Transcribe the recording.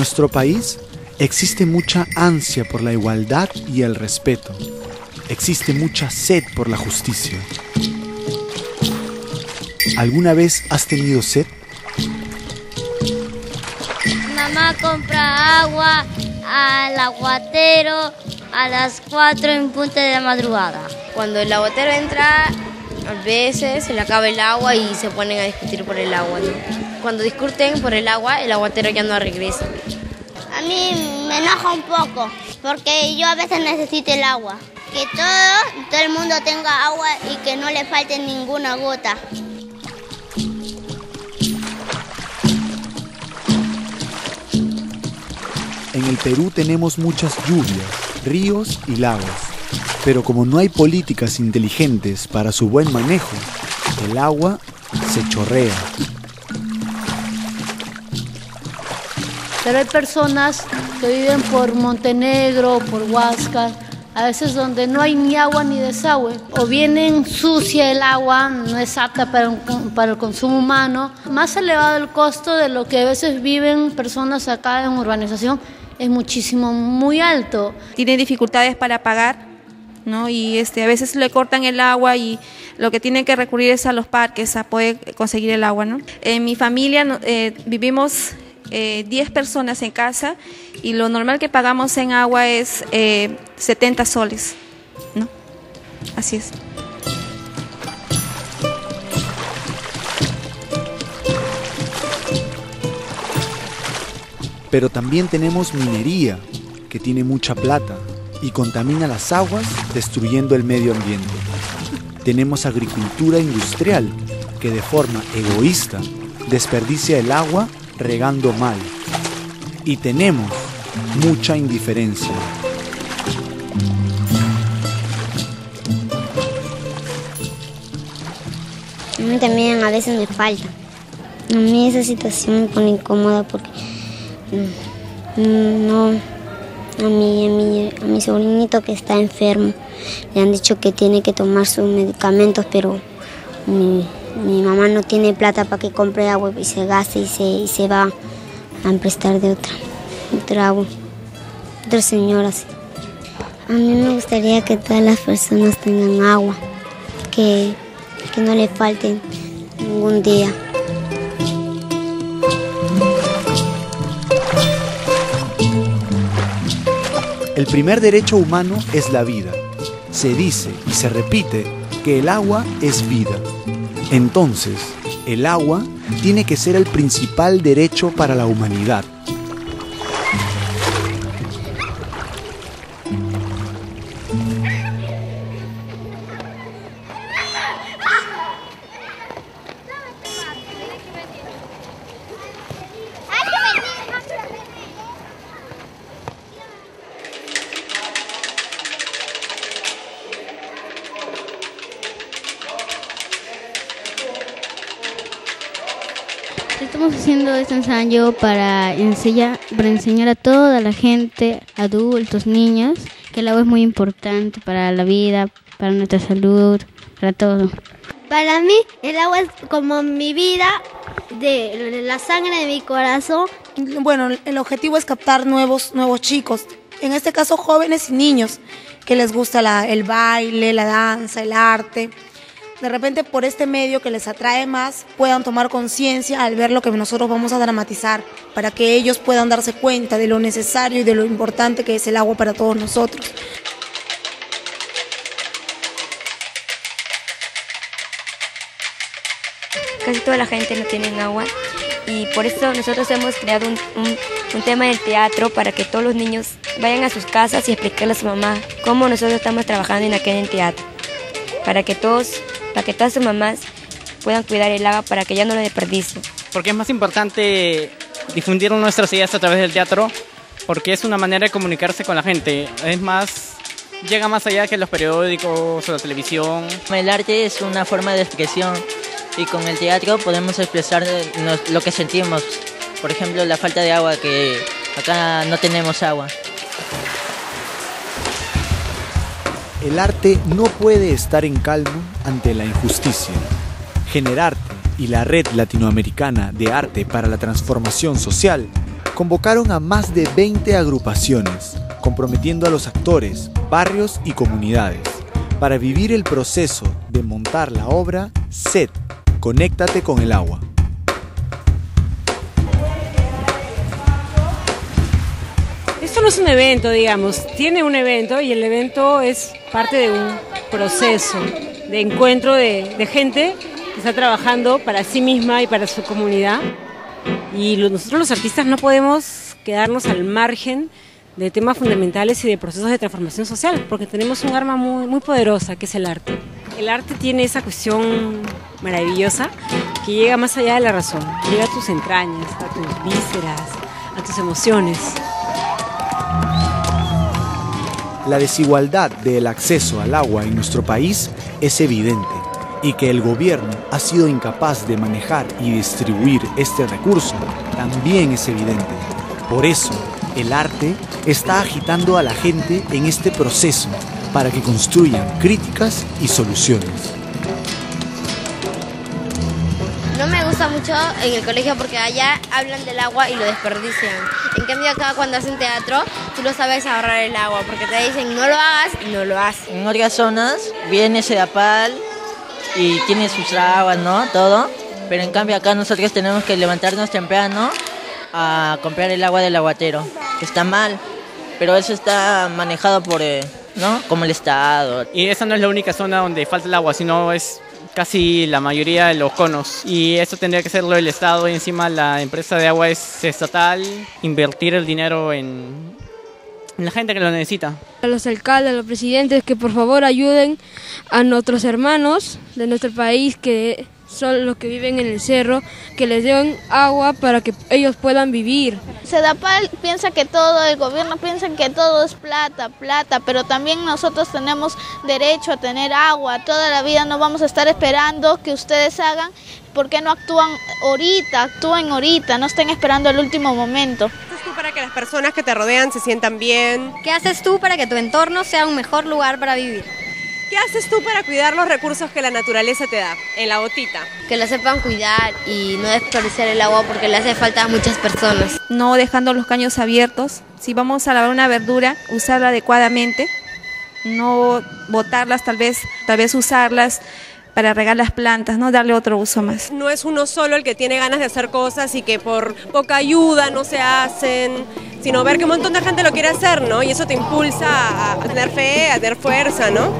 nuestro país existe mucha ansia por la igualdad y el respeto. Existe mucha sed por la justicia. ¿Alguna vez has tenido sed? Mamá compra agua al aguatero a las 4 en punto de la madrugada. Cuando el aguatero entra, a veces se le acaba el agua y se ponen a discutir por el agua. Cuando discuten por el agua, el aguatero ya no regresa. A mí me enoja un poco porque yo a veces necesito el agua. Que todo, todo el mundo tenga agua y que no le falte ninguna gota. En el Perú tenemos muchas lluvias, ríos y lagos, pero como no hay políticas inteligentes para su buen manejo, el agua se chorrea. Pero hay personas que viven por Montenegro, por Huáscar, a veces donde no hay ni agua ni desagüe, o vienen sucia el agua, no es apta para, para el consumo humano, más elevado el costo de lo que a veces viven personas acá en urbanización es muchísimo, muy alto. Tiene dificultades para pagar, ¿no? Y este, a veces le cortan el agua y lo que tienen que recurrir es a los parques a poder conseguir el agua, ¿no? En mi familia eh, vivimos 10 eh, personas en casa y lo normal que pagamos en agua es 70 eh, soles, ¿no? Así es. Pero también tenemos minería, que tiene mucha plata y contamina las aguas destruyendo el medio ambiente. Tenemos agricultura industrial, que de forma egoísta desperdicia el agua regando mal. Y tenemos mucha indiferencia. A mí también a veces me falta. A mí esa situación me pone incómoda porque Mm, no, a mi, a, mi, a mi sobrinito que está enfermo le han dicho que tiene que tomar sus medicamentos, pero mi, mamá no tiene plata para que compre agua y se gaste y se, y se va a prestar de otra, otra agua, otras señoras. A mí me gustaría que todas las personas tengan agua, que, que no le falten ningún día. El primer derecho humano es la vida. Se dice y se repite que el agua es vida. Entonces, el agua tiene que ser el principal derecho para la humanidad. Estamos haciendo este ensayo para enseñar, para enseñar a toda la gente, adultos, niños, que el agua es muy importante para la vida, para nuestra salud, para todo. Para mí el agua es como mi vida, de la sangre de mi corazón. Bueno, el objetivo es captar nuevos, nuevos chicos, en este caso jóvenes y niños, que les gusta el baile, la danza, el arte de repente por este medio que les atrae más puedan tomar conciencia al ver lo que nosotros vamos a dramatizar, para que ellos puedan darse cuenta de lo necesario y de lo importante que es el agua para todos nosotros. Casi toda la gente no tiene agua y por eso nosotros hemos creado un, un, tema del teatro para que todos los niños vayan a sus casas y explicarles a su mamá cómo nosotros estamos trabajando en aquel teatro, para que todos para que todas sus mamás puedan cuidar el agua para que ya no lo desperdicie. Porque es más importante difundir nuestras ideas a través del teatro, porque es una manera de comunicarse con la gente. Es más, llega más allá que los periódicos o la televisión. El arte es una forma de expresión y con el teatro podemos expresar lo que sentimos. Por ejemplo, la falta de agua, que acá no tenemos agua. El arte no puede estar en calma ante la injusticia. Generarte y la Red Latinoamericana de Arte para la Transformación Social convocaron a más de 20 agrupaciones, comprometiendo a los actores, barrios y comunidades, para vivir el proceso de montar la obra SET, Conéctate con el agua. Esto no es un evento, digamos, tiene un evento y el evento es parte de un proceso de encuentro de, gente que está trabajando para sí misma y para su comunidad. Y nosotros los artistas no podemos quedarnos al margen de temas fundamentales y de procesos de transformación social, porque tenemos un arma muy, muy poderosa que es el arte. El arte tiene esa cuestión maravillosa que llega más allá de la razón, llega a tus entrañas, a tus vísceras, a tus emociones. La desigualdad del acceso al agua en nuestro país es evidente y que el gobierno ha sido incapaz de manejar y distribuir este recurso también es evidente. Por eso, el arte está agitando a la gente en este proceso para que construyan críticas y soluciones. No me gusta mucho en el colegio porque allá hablan del agua y lo desperdician. En cambio acá cuando hacen teatro, tú lo sabes ahorrar el agua porque te dicen no lo hagas y no lo haces. En otras zonas viene Sedapal y tiene sus aguas, ¿no? Todo. Pero en cambio acá nosotros tenemos que levantarnos temprano a comprar el agua del aguatero. Está mal, pero eso está manejado por, eh, ¿no? Como el Estado. Y esa no es la única zona donde falta el agua, sino es casi la mayoría de los conos. Y eso tendría que hacerlo el Estado y encima la empresa de agua es estatal, invertir el dinero en la gente que lo necesita. A los alcaldes, a los presidentes que por favor ayuden a nuestros hermanos de nuestro país que son los que viven en el cerro, que les den agua para que ellos puedan vivir. Sedapal piensa que todo, el gobierno piensa que todo es plata, plata, pero también nosotros tenemos derecho a tener agua. Toda la vida no vamos a estar esperando que ustedes hagan. ¿Por qué no actúan ahorita? Actúen ahorita, no estén esperando el último momento. ¿Qué haces tú para que las personas que te rodean se sientan bien? ¿Qué haces tú para que tu entorno sea un mejor lugar para vivir? ¿Qué haces tú para cuidar los recursos que la naturaleza te da en la botita? Que la sepan cuidar y no desperdiciar el agua porque le hace falta a muchas personas. No dejando los caños abiertos. Si vamos a lavar una verdura, usarla adecuadamente. No botarlas, tal vez, tal vez usarlas para regar las plantas, no darle otro uso más. No es uno solo el que tiene ganas de hacer cosas y que por poca ayuda no se hacen, sino ver que un montón de gente lo quiere hacer, ¿no? Y eso te impulsa a, tener fe, a tener fuerza, ¿no?